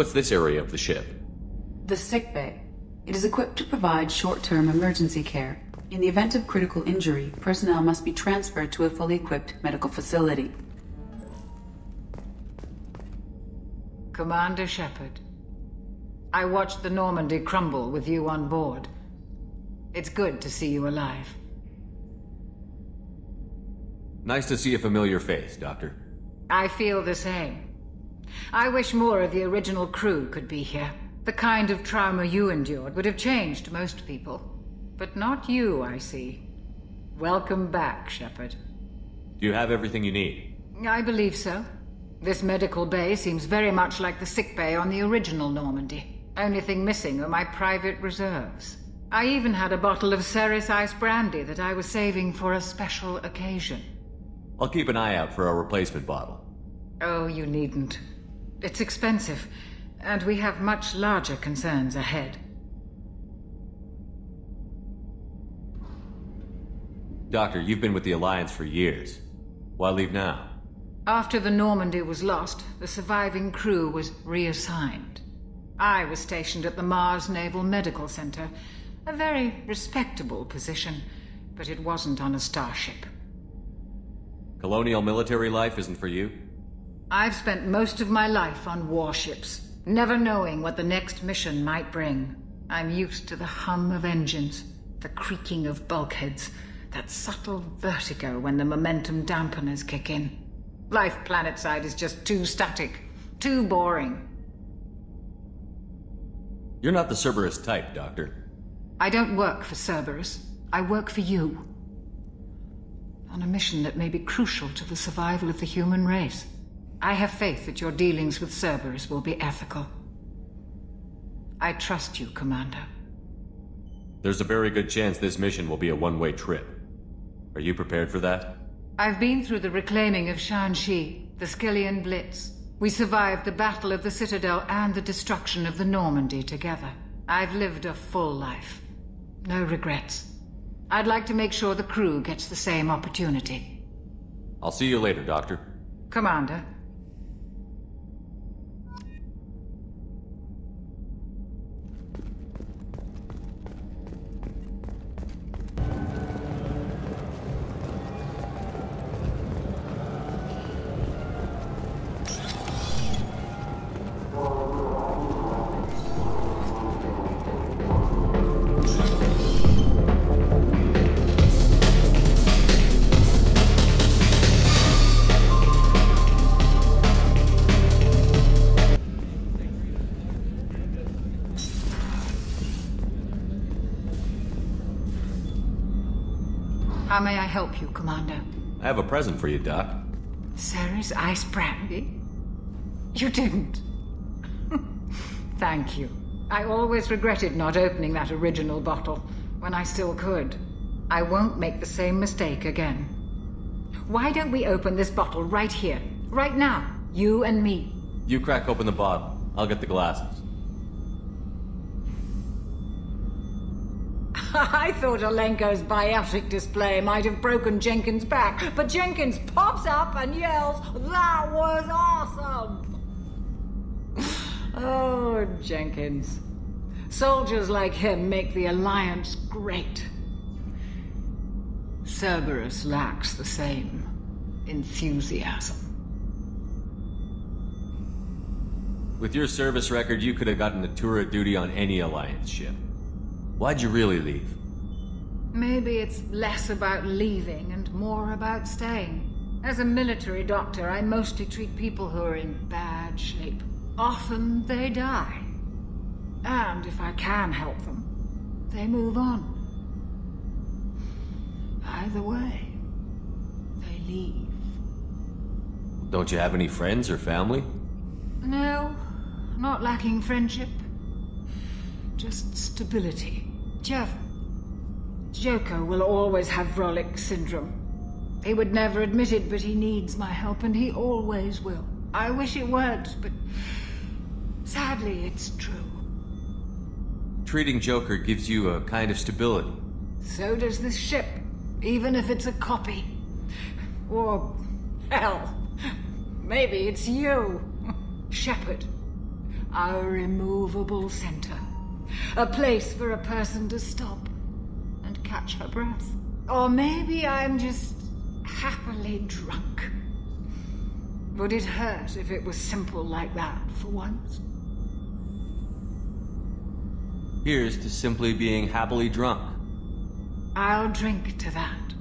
What's this area of the ship? The sick bay. It is equipped to provide short-term emergency care. In the event of critical injury, personnel must be transferred to a fully equipped medical facility. Commander Shepard. I watched the Normandy crumble with you on board. It's good to see you alive. Nice to see a familiar face, Doctor. I feel the same. I wish more of the original crew could be here. The kind of trauma you endured would have changed most people. But not you, I see. Welcome back, Shepard. Do you have everything you need? I believe so. This medical bay seems very much like the sick bay on the original Normandy. Only thing missing are my private reserves. I even had a bottle of Serrice Ice Brandy that I was saving for a special occasion. I'll keep an eye out for a replacement bottle. Oh, you needn't. It's expensive, and we have much larger concerns ahead. Doctor, you've been with the Alliance for years. Why leave now? After the Normandy was lost, the surviving crew was reassigned. I was stationed at the Mars Naval Medical Center, a very respectable position, but it wasn't on a starship. Colonial military life isn't for you? I've spent most of my life on warships, never knowing what the next mission might bring. I'm used to the hum of engines, the creaking of bulkheads, that subtle vertigo when the momentum dampeners kick in. Life planetside is just too static, too boring. You're not the Cerberus type, Doctor. I don't work for Cerberus. I work for you. On a mission that may be crucial to the survival of the human race. I have faith that your dealings with Cerberus will be ethical. I trust you, Commander. There's a very good chance this mission will be a one-way trip. Are you prepared for that? I've been through the reclaiming of Shanxi, the Skyllian Blitz. We survived the Battle of the Citadel and the destruction of the Normandy together. I've lived a full life. No regrets. I'd like to make sure the crew gets the same opportunity. I'll see you later, Doctor. Commander, How may I help you, Commander? I have a present for you, Doc. Serrice Ice Brandy? You didn't. Thank you. I always regretted not opening that original bottle when I still could. I won't make the same mistake again. Why don't we open this bottle right here, right now? You and me. You crack open the bottle. I'll get the glasses. I thought Alenko's biotic display might have broken Jenkins' back, but Jenkins pops up and yells, That was awesome! oh, Jenkins. Soldiers like him make the Alliance great. Cerberus lacks the same enthusiasm. With your service record, you could have gotten a tour of duty on any Alliance ship. Why'd you really leave? Maybe it's less about leaving and more about staying. As a military doctor, I mostly treat people who are in bad shape. Often they die. And if I can help them, they move on. Either way, they leave. Don't you have any friends or family? No, not lacking friendship. Just stability. Jeff. Joker will always have Vrolik syndrome. He would never admit it, but he needs my help, and he always will. I wish it weren't, but sadly, it's true. Treating Joker gives you a kind of stability. So does this ship, even if it's a copy. Or, hell, maybe it's you, Shepard. Our immovable center. A place for a person to stop and catch her breath. Or maybe I'm just happily drunk. Would it hurt if it was simple like that for once? Here's to simply being happily drunk. I'll drink to that.